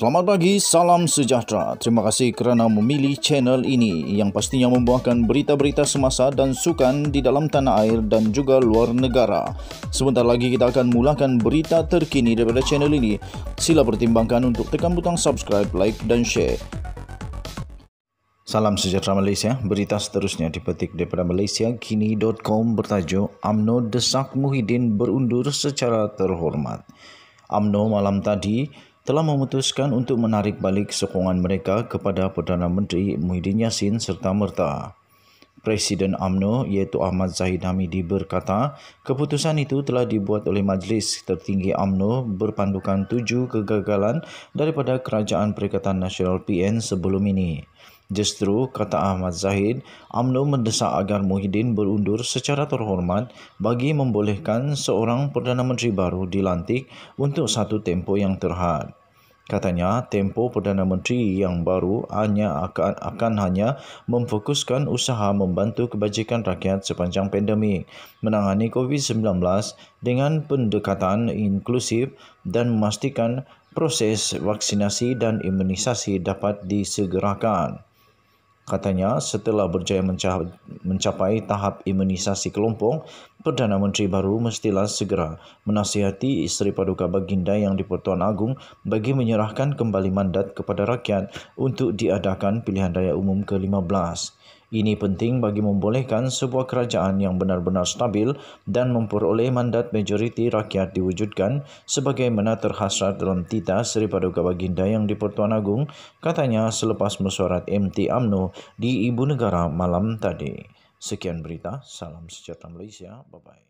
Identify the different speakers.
Speaker 1: Selamat pagi, salam sejahtera. Terima kasih kerana memilih channel ini yang pastinya membuahkan berita-berita semasa dan sukan di dalam tanah air dan juga luar negara. Sebentar lagi kita akan mulakan berita terkini daripada channel ini. Sila pertimbangkan untuk tekan butang subscribe, like dan share. Salam sejahtera Malaysia. Berita seterusnya dipetik daripada malaysiakini.com bertajuk AMNO desak Muhyiddin berundur secara terhormat. AMNO malam tadi telah memutuskan untuk menarik balik sokongan mereka kepada Perdana Menteri Muhyiddin Yassin serta merta. Presiden AMNO iaitu Ahmad Zahid Hamidi berkata, keputusan itu telah dibuat oleh Majlis Tertinggi AMNO berpandukan tujuh kegagalan daripada Kerajaan Perikatan Nasional PN sebelum ini. Justru, kata Ahmad Zahid, AMNO mendesak agar Muhyiddin berundur secara terhormat bagi membolehkan seorang Perdana Menteri baru dilantik untuk satu tempoh yang terhad. Katanya, tempoh Perdana Menteri yang baru hanya akan, akan hanya memfokuskan usaha membantu kebajikan rakyat sepanjang pandemik, menangani COVID-19 dengan pendekatan inklusif dan memastikan proses vaksinasi dan imunisasi dapat disegerakan. Katanya setelah berjaya mencapai tahap imunisasi kelompok, Perdana Menteri baru mestilah segera menasihati isteri paduka baginda yang di Pertuan Agong bagi menyerahkan kembali mandat kepada rakyat untuk diadakan pilihan raya umum ke-15. Ini penting bagi membolehkan sebuah kerajaan yang benar-benar stabil dan memperoleh mandat majoriti rakyat diwujudkan sebagaimana terhasrat dalam tita Seri Paduka Baginda yang di Pertuan Agong, katanya selepas mesyuarat MT AMNO di Ibu Negara malam tadi. Sekian berita, salam sejahtera Malaysia, bye-bye.